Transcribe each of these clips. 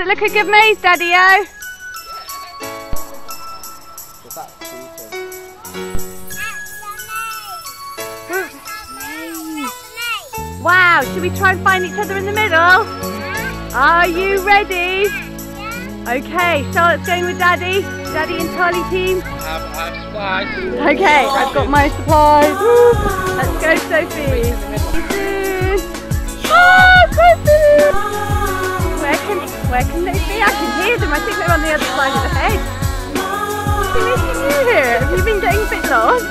it look a good maze, Daddy-O? Wow, should we try and find each other in the middle? Are you ready? Okay, Charlotte's going with Daddy. Daddy and Charlie team. Have, have supplies. Okay, I've got my supplies. Let's go, Sophie. Can they be? I can hear them. I think they're on the other side of the hedge. Been making you here? Have you been getting a bit lost?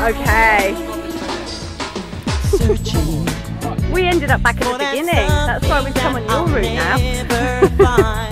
Okay. we ended up back at the beginning. That's why we've come on your route now.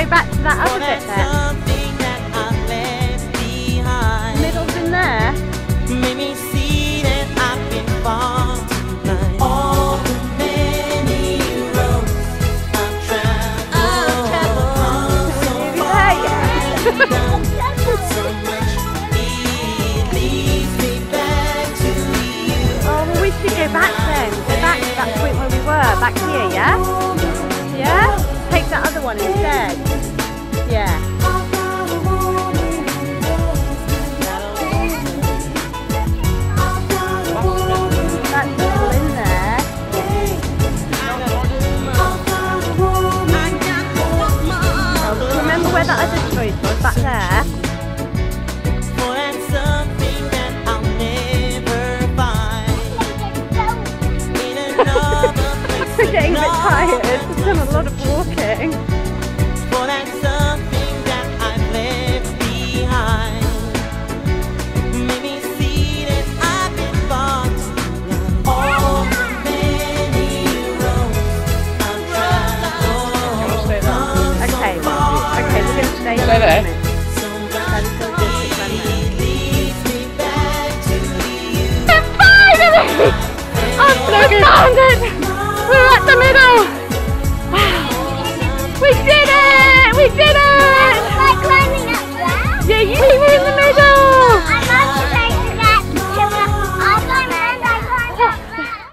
Go back to that other bit then. something that I've left behind. Middle's in there. Made me see that I've been far. All the many roads oh, I've traveled, so Nearly far so much it leads me back to you. Oh, well, we should go back then. Go back to that point where we were. Back here, yeah? Yeah? Take that other one instead. Yeah. That's all in there. Oh, remember where that other choice was? Back there. We're going to